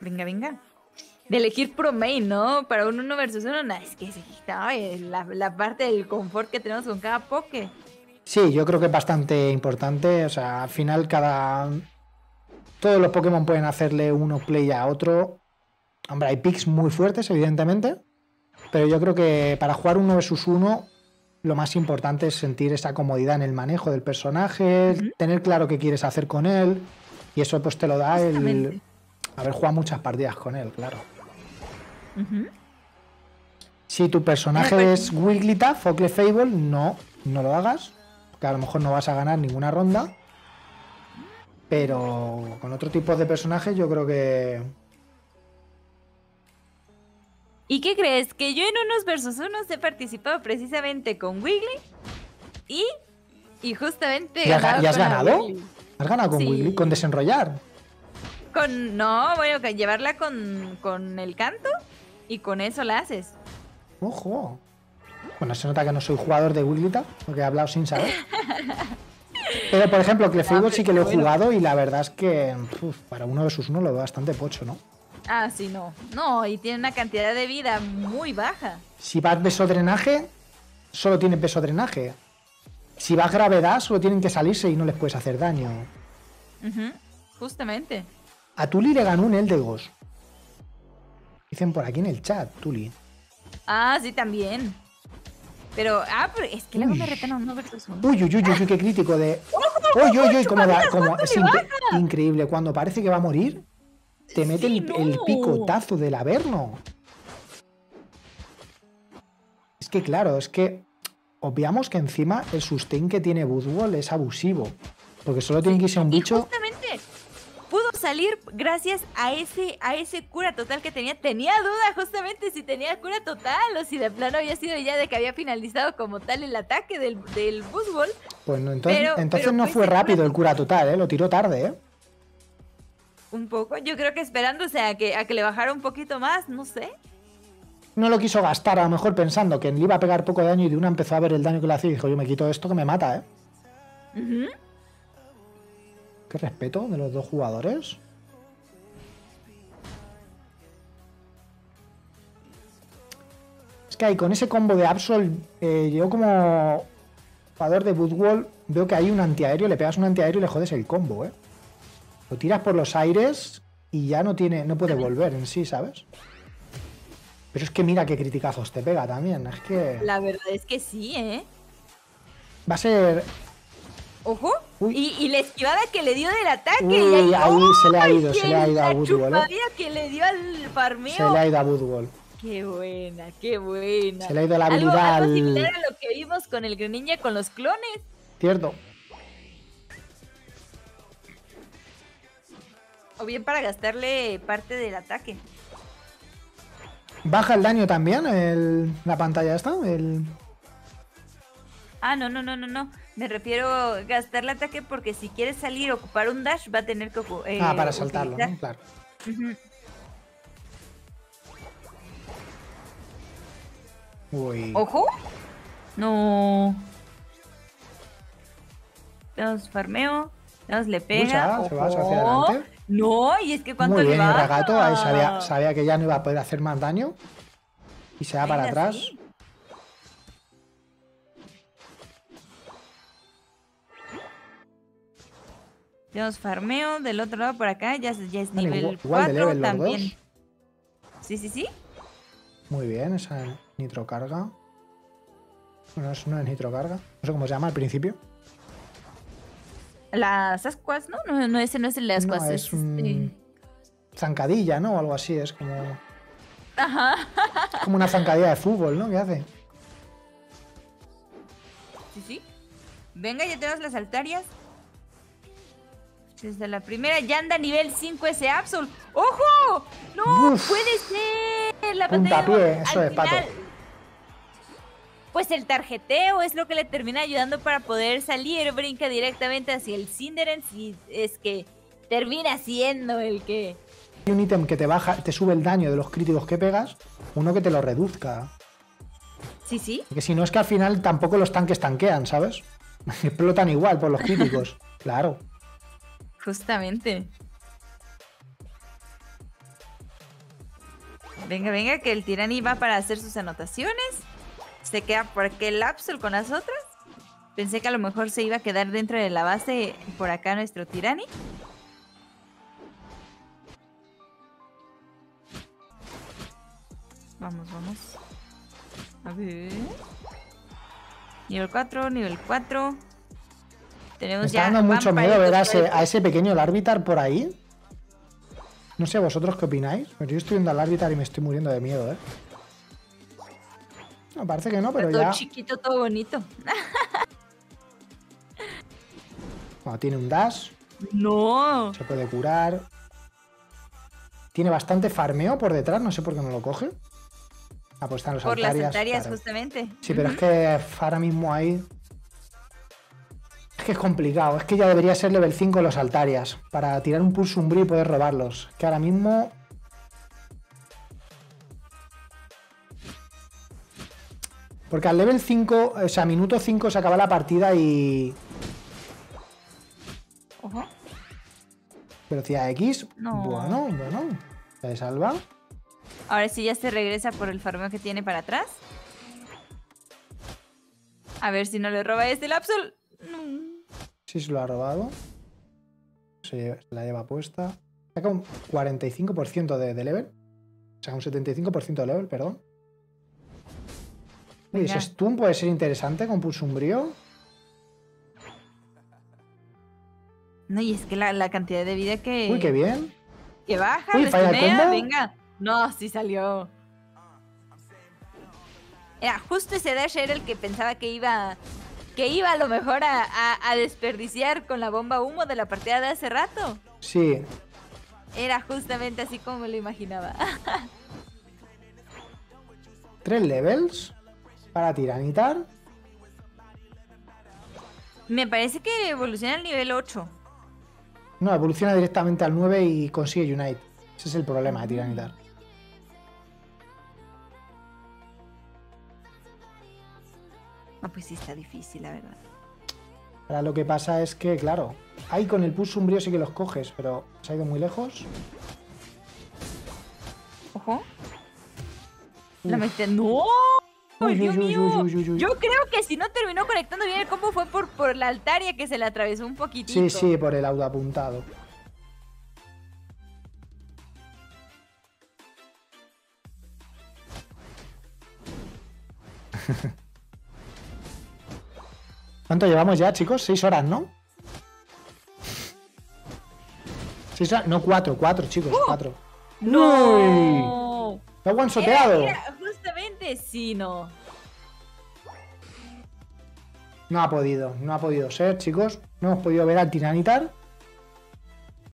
Venga, venga. De elegir pro main, ¿no? Para un uno versus uno, no, es que sí, la, la parte del confort que tenemos con cada poke. Sí, yo creo que es bastante importante. O sea, al final cada. Todos los Pokémon pueden hacerle uno play a otro. Hombre, hay picks muy fuertes, evidentemente. Pero yo creo que para jugar uno versus uno, lo más importante es sentir esa comodidad en el manejo del personaje, tener claro qué quieres hacer con él. Y eso pues te lo da el haber jugado muchas partidas con él, claro. Si tu personaje es Wigglytuff o Clefable, no, no lo hagas. Porque a lo mejor no vas a ganar ninguna ronda. Pero con otro tipo de personajes yo creo que... ¿Y qué crees? Que yo en unos versus unos he participado precisamente con Wiggly y, y justamente... ¿Y, has ganado? ¿Has ganado con Wiggly? ¿Con desenrollar? Con... No, bueno, con llevarla con, con el canto y con eso la haces. ¡Ojo! Bueno, se nota que no soy jugador de Wigglytuff, porque he hablado sin saber. Pero, por ejemplo, Clefable sí que lo he jugado y la verdad es que para uno versus uno lo veo bastante pocho, ¿no? Ah, sí, no. No, y tiene una cantidad de vida muy baja. Si vas peso drenaje, solo tiene peso drenaje. Si vas gravedad, solo tienen que salirse y no les puedes hacer daño. Justamente. A Tuli le ganó un Eldegos. Dicen por aquí en el chat, Tuli. Ah, sí, también. Pero, ah, pero es que luego me retan a uno versus uno. Uy, uy, uy, uy, qué crítico de. Uy, uy, uy, como, da, como es increíble. Cuando parece que va a morir, te mete el, picotazo del Averno. Es que claro, es que obviamos que encima el sustain que tiene Woodwall es abusivo. Porque solo tiene que irse a un bicho. Justamente, salir gracias a ese, a ese cura total que tenía. Tenía duda justamente si tenía cura total o si de plano había sido ya de que había finalizado como tal el ataque del, del Buzzball. Pues no, entonces, entonces no fue rápido el cura total, ¿eh? lo tiró tarde. ¿eh? Un poco, yo creo que esperándose a que, a que le bajara un poquito más, no sé. No lo quiso gastar, a lo mejor pensando que le iba a pegar poco daño y de una empezó a ver el daño que le hacía y dijo, yo me quito esto que me mata, ¿eh? Qué respeto de los dos jugadores. Ahí con ese combo de Absol, eh, yo como jugador de Woodwall veo que hay un antiaéreo, le pegas un antiaéreo y le jodes el combo, ¿eh? Lo tiras por los aires y ya no tiene, no puede volver en sí, ¿sabes? Pero es que mira qué criticazos te pega también, es que... La verdad es que sí, ¿eh? Va a ser Ojo. Y, la esquivada que le dio del ataque. y ahí, se le ha ido, se le ha ido a Woodwall. La ¿eh? que le dio al farmeo. Se le ha ido a Woodwall. Qué buena, qué buena. Se le ha ido la habilidad algo, similar a lo que vimos con el Greninja con los clones. Cierto. O bien para gastarle parte del ataque. ¿Baja el daño también el, la pantalla esta? El... Ah, no, no, no, no, no. Me refiero a gastar el ataque porque si quieres salir o ocupar un dash va a tener que eh, Ah, para saltarlo, ¿no? Claro. Uy. ¡Ojo! No. Tenemos farmeo. Tenemos le pega. se va hacia adelante. No, y es que cuando Muy bien, le va... Ragato ahí sabía, sabía, que ya no iba a poder hacer más daño. Y se va para atrás. Tenemos farmeo del otro lado por acá, ya, ya es nivel 4 también. Sí, sí, sí. Muy bien, esa nitrocarga. Bueno, eso no es nitrocarga. No sé cómo se llama al principio. Las ascuas, ¿no? No, no ese no es el de ascuas. No, es, un... Este. Zancadilla, ¿no? O algo así, es como... Ajá. como una zancadilla de fútbol, ¿no? ¿Qué hace? Sí, sí. Venga, ya tenemos las altarias. Desde la primera ya anda nivel 5 ese Absol. ¡Ojo! ¡No! ¡Puede ser! La pantalla. eso es pato. Pues el tarjeteo es lo que le termina ayudando para poder salir. Brinca directamente hacia el Cinderen y es que termina siendo el que. Hay un ítem que te baja, te sube el daño de los críticos que pegas, uno que te lo reduzca. Sí, sí. Porque si no es que al final tampoco los tanques tanquean, ¿sabes? Explotan igual por los críticos. claro. Justamente. Venga, venga, que el tirani va para hacer sus anotaciones. Se queda por aquel Lapsul con las otras. Pensé que a lo mejor se iba a quedar dentro de la base por acá nuestro tirani. Vamos, vamos. A ver. Nivel 4, nivel 4. Tenemos Me está ya dando mucho miedo ver a ese, a ese pequeño Larvitar por ahí. No sé vosotros qué opináis, pero yo estoy viendo al Larvitar y me estoy muriendo de miedo, ¿eh? No, parece que no, pero todo ya... chiquito, todo bonito. Bueno, tiene un dash, No. se puede curar. Tiene bastante farmeo por detrás, no sé por qué no lo coge. Ah, pues están los Por las altarias. claro. justamente. Sí, pero es que ahora mismo ahí. Es que es complicado. Es que ya debería ser level 5 los altarias. Para tirar un pulso umbrío y poder robarlos. Que ahora mismo. Porque al level 5, o sea, minuto 5 se acaba la partida y. Ojo. Velocidad X. No. Bueno, bueno. Se salva. Ahora sí ya se regresa por el farmeo que tiene para atrás. A ver si no le roba este Lapsul. No. Sí, se lo ha robado. Se, la lleva puesta. Saca un 45% de, de level. O sea, un 75% de level, perdón. Uy, ese stun puede ser interesante con pulso umbrío. No, y es que la, la cantidad de vida que, Uy, qué bien. que baja, Uy, venga. No, sí salió. Era justo ese dash era el que pensaba que iba que iba a lo mejor a, a- a desperdiciar con la bomba humo de la partida de hace rato. Sí. Era justamente así como me lo imaginaba. Tres levels para tiranitar. Me parece que evoluciona al nivel 8. No, evoluciona directamente al 9 y consigue Unite. Ese es el problema de tiranitar. Ah, pues sí está difícil, la verdad. Ahora lo que pasa es que, claro, ahí con el pulso umbrío sí que los coges, pero se ha ido muy lejos. Ojo. La Uf. mete. ¡No! Uy, ¡Ay, uy, Dios uy, mío! uy. Yo creo que si no terminó conectando bien el combo fue por, por la altaria que se le atravesó un poquitito. Sí, sí, por el auto apuntado. ¿Cuánto llevamos ya, chicos? Seis horas, ¿no? Seis horas, no cuatro, cuatro, chicos, cuatro. ¡No! ¡Lo ha Era- guansoteado! justamente sí, no. No ha podido, no ha podido ser, chicos. No hemos podido ver al Tiranitar.